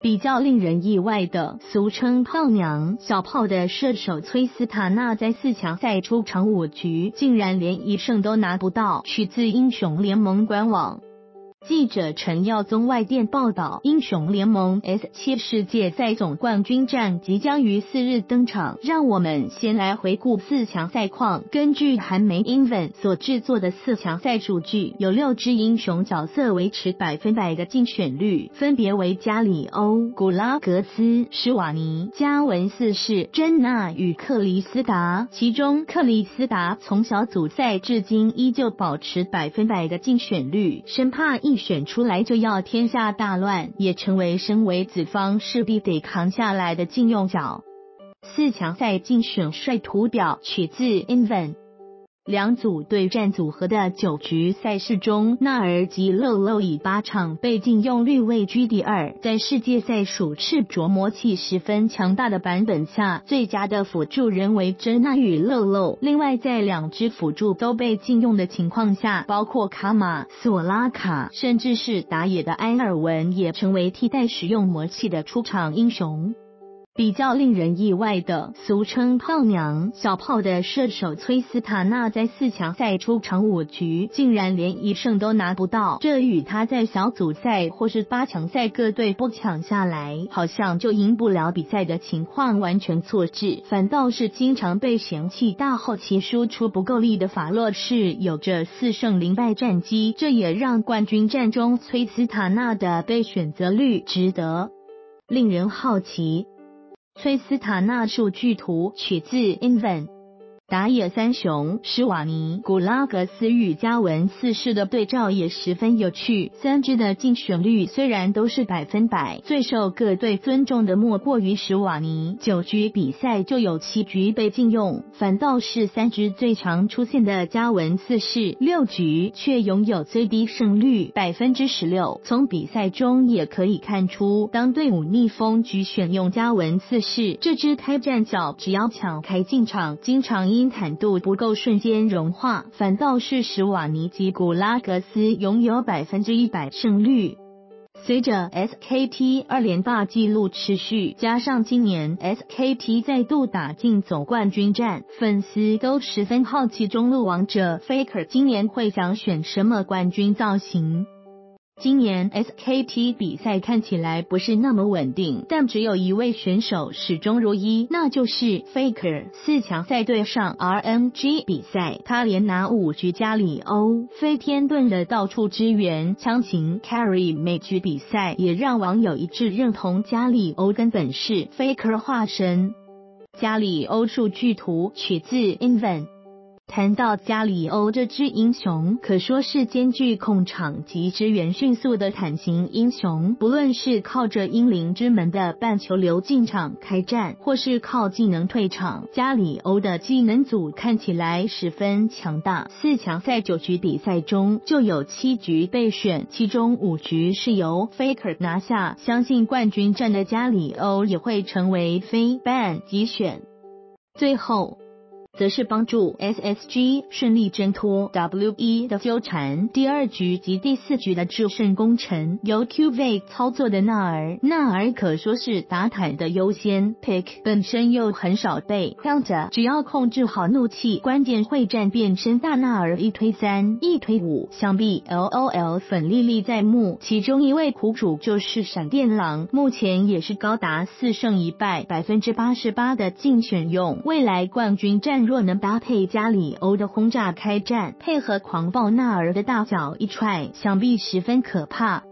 比较令人意外的，俗称“炮娘”小炮的射手崔斯塔纳，在四强赛出场五局，竟然连一胜都拿不到。取自英雄联盟官网。记者陈耀宗外电报道，英雄联盟 S 七世界赛总冠军战即将于四日登场。让我们先来回顾四强赛况。根据韩媒 Inven 所制作的四强赛数据，有六支英雄角色维持百分百的竞选率，分别为加里欧、古拉格斯、施瓦尼、加文四世、珍娜与克里斯达。其中，克里斯达从小组赛至今依旧保持百分百的竞选率，生怕一。选出来就要天下大乱，也成为身为子方势必得扛下来的禁用角。四强赛竞选帅图表取自 Invent。两组对战组合的九局赛事中，纳尔及露露以八场被禁用率位居第二。在世界赛属赤着魔器十分强大的版本下，最佳的辅助人为珍娜与露露。另外，在两支辅助都被禁用的情况下，包括卡玛、索拉卡，甚至是打野的埃尔文，也成为替代使用魔器的出场英雄。比较令人意外的，俗称“炮娘”小炮的射手崔斯塔纳，在四强赛出场五局，竟然连一胜都拿不到。这与他在小组赛或是八强赛各队不抢下来，好像就赢不了比赛的情况完全错置。反倒是经常被嫌弃大后期输出不够力的法洛士，有着四胜零败战绩，这也让冠军战中崔斯塔纳的被选择率值得令人好奇。崔斯塔纳数据图取自 Invent。打野三雄施瓦尼、古拉格斯与加文四世的对照也十分有趣。三支的竞选率虽然都是百分百，最受各队尊重的莫过于施瓦尼。九局比赛就有七局被禁用，反倒是三支最常出现的加文四世，六局却拥有最低胜率百分之十六。从比赛中也可以看出，当队伍逆风局选用加文四世这支开战角，只要抢开进场，经常一因坦度不够，瞬间融化，反倒是史瓦尼及古拉格斯拥有百分之一百胜率。随着 SKT 二连霸纪录持续，加上今年 SKT 再度打进总冠军战，粉丝都十分好奇中路王者 Faker 今年会想选什么冠军造型。今年 SKT 比赛看起来不是那么稳定，但只有一位选手始终如一，那就是 Faker。四强赛对上 RNG 比赛，他连拿五局加里欧，飞天遁的到处支援枪琴 carry 每局比赛，也让网友一致认同加里欧根本是 Faker 化身。加里欧数据图取自 Invent。谈到加里欧这支英雄，可说是兼具控场及支援迅速的坦型英雄。不论是靠着英灵之门的半球流进场开战，或是靠技能退场，加里欧的技能组看起来十分强大。四强赛九局比赛中就有七局备选，其中五局是由 Faker 拿下。相信冠军战的加里欧也会成为非 ban 即选。最后。则是帮助 SSG 顺利挣脱 W.E 的纠缠。第二局及第四局的制胜功臣由 QV 操作的纳尔，纳尔可说是打坦的优先 pick，本身又很少被让着只要控制好怒气，关键会战变身大纳尔一推三，一推五，想必 LOL 粉粒粒在目。其中一位苦主就是闪电狼，目前也是高达四胜一败，百分之八十八的竞选用，未来冠军战。若能搭配加里欧的轰炸开战，配合狂暴纳尔的大脚一踹，想必十分可怕。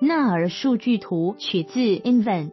纳尔数据图取自 Invent。